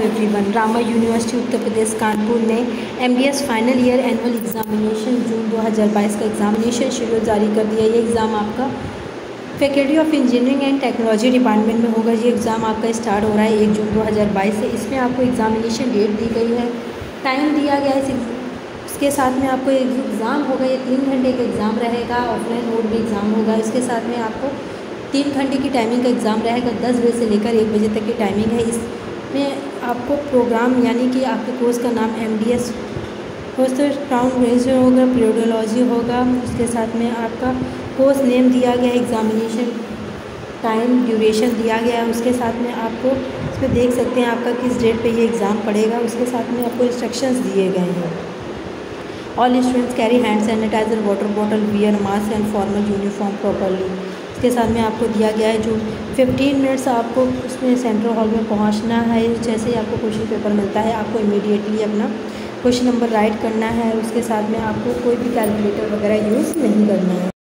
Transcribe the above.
Everyone Rama university Uttar Pradesh Kanpur ने MDS final year annual examination June 2022 का examination schedule जारी कर दिया। ये एग्ज़ाम आपका faculty of engineering and technology department में होगा। ये एग्ज़ाम आपका स्टार्ट हो रहा है एक जून 2022 से। इसमें आपको एग्ज़ामिनेशन डेट दी गई है। टाइम दिया गया है। इसके साथ में आपको एक एग्ज़ाम होगा। ये तीन घंटे का एग्ज़ाम रहेगा। ऑफलाइन मोड भी एग्ज़ाम होगा। इसके साथ में आपको तीन घंटे की टाइमिंग का एग्ज़ाम रहेगा। दस बजे से लेकर एक बजे तक की टाइमिंग है। इस में आपको प्रोग्राम यानी कि आपके कोर्स का नाम एम डी एस होस्टर क्राउन रेजर होगा पीरियोडोलॉजी होगा, उसके साथ में आपका कोर्स नेम दिया गया एग्ज़ामिनेशन टाइम ड्यूरेशन दिया गया है उसके साथ में आपको इसमें देख सकते हैं आपका किस डेट पे ये एग्ज़ाम पड़ेगा, उसके साथ में आपको इंस्ट्रक्शंस दिए गए हैं। All students carry hand sanitiser water bottle wear mask and formal uniform properly इसके साथ में आपको दिया गया है, जो 15 मिनट्स आपको उसमें सेंट्रल हॉल में पहुँचना है। जैसे ही आपको क्वेश्चन पेपर मिलता है, आपको इमीडिएटली अपना क्वेश्चन नंबर राइट करना है उसके साथ में आपको कोई भी कैलकुलेटर वगैरह यूज़ नहीं करना है।